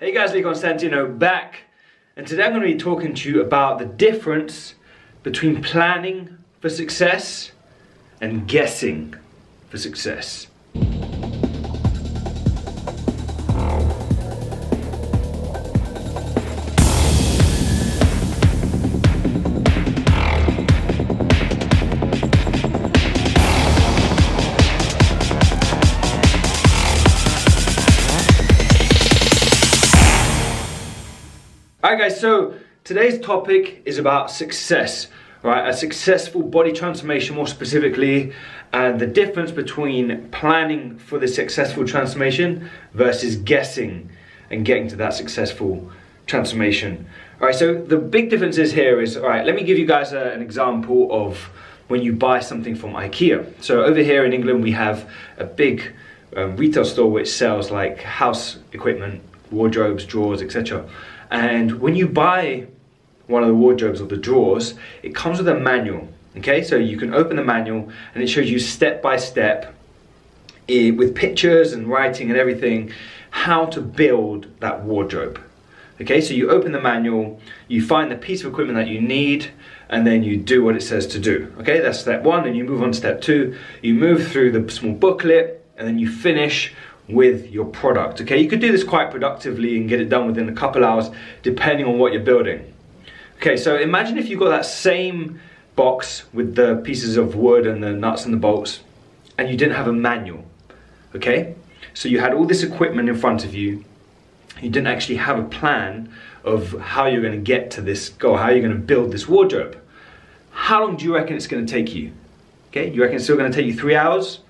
Hey guys, Lee Constantinou back, and today I'm going to be talking to you about the difference between planning for success and guessing for success. Alright guys, so today's topic is about success, right? A successful body transformation more specifically, and the difference between planning for the successful transformation versus guessing and getting to that successful transformation. Alright, so the big difference is here is, alright, let me give you guys a, an example of when you buy something from IKEA. So over here in England we have a big um, retail store which sells like house equipment, wardrobes, drawers, etc. And when you buy one of the wardrobes or the drawers, it comes with a manual. Okay, so you can open the manual and it shows you step by step eh, with pictures and writing and everything how to build that wardrobe. Okay, so you open the manual, you find the piece of equipment that you need, and then you do what it says to do. Okay, that's step one, and you move on to step two. You move through the small booklet, and then you finish with your product. Okay, you could do this quite productively and get it done within a couple hours depending on what you're building. Okay, so imagine if you got that same box with the pieces of wood and the nuts and the bolts and you didn't have a manual. Okay, so you had all this equipment in front of you, you didn't actually have a plan of how you're going to get to this goal, how you're going to build this wardrobe. How long do you reckon it's going to take you? Okay, you reckon it's still going to take you three hours?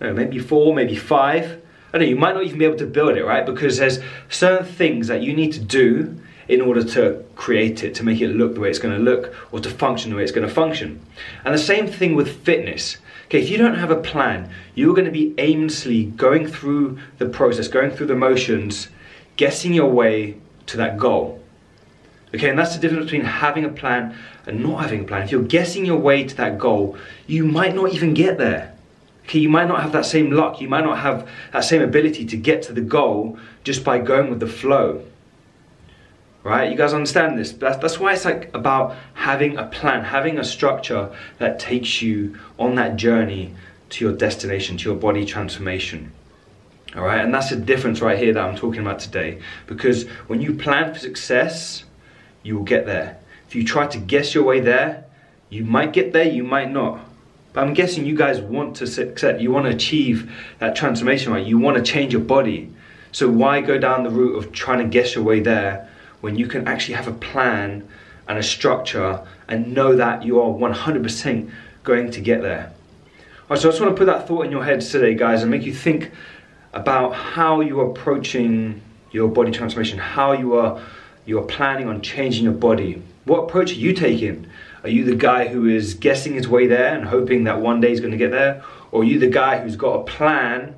No, maybe four, maybe five. I know you might not even be able to build it, right? Because there's certain things that you need to do in order to create it, to make it look the way it's going to look, or to function the way it's going to function. And the same thing with fitness. Okay, if you don't have a plan, you're going to be aimlessly going through the process, going through the motions, guessing your way to that goal. Okay, and that's the difference between having a plan and not having a plan. If you're guessing your way to that goal, you might not even get there. Okay, you might not have that same luck, you might not have that same ability to get to the goal just by going with the flow. Right? You guys understand this? That's, that's why it's like about having a plan, having a structure that takes you on that journey to your destination, to your body transformation. All right, and that's the difference right here that I'm talking about today. Because when you plan for success, you will get there. If you try to guess your way there, you might get there, you might not. But I'm guessing you guys want to succeed. You want to achieve that transformation, right? You want to change your body. So why go down the route of trying to guess your way there when you can actually have a plan and a structure and know that you are 100% going to get there? All right, so I just want to put that thought in your heads today, guys, and make you think about how you're approaching your body transformation, how you are you are planning on changing your body. What approach are you taking? Are you the guy who is guessing his way there and hoping that one day he's going to get there? Or are you the guy who's got a plan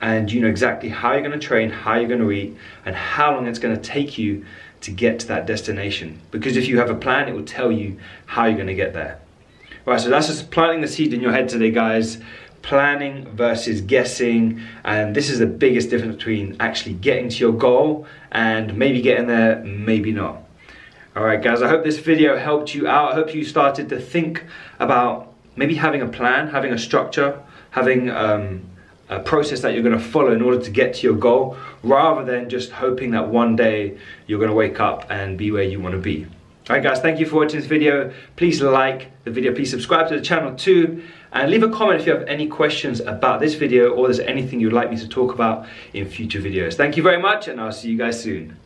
and you know exactly how you're going to train, how you're going to eat, and how long it's going to take you to get to that destination? Because if you have a plan, it will tell you how you're going to get there. Right, so that's just planting the seed in your head today, guys. Planning versus guessing, and this is the biggest difference between actually getting to your goal and maybe getting there, maybe not. Alright guys, I hope this video helped you out. I hope you started to think about maybe having a plan, having a structure, having um, a process that you're going to follow in order to get to your goal, rather than just hoping that one day you're going to wake up and be where you want to be. Alright guys, thank you for watching this video. Please like the video, please subscribe to the channel too, and leave a comment if you have any questions about this video or there's anything you'd like me to talk about in future videos. Thank you very much, and I'll see you guys soon.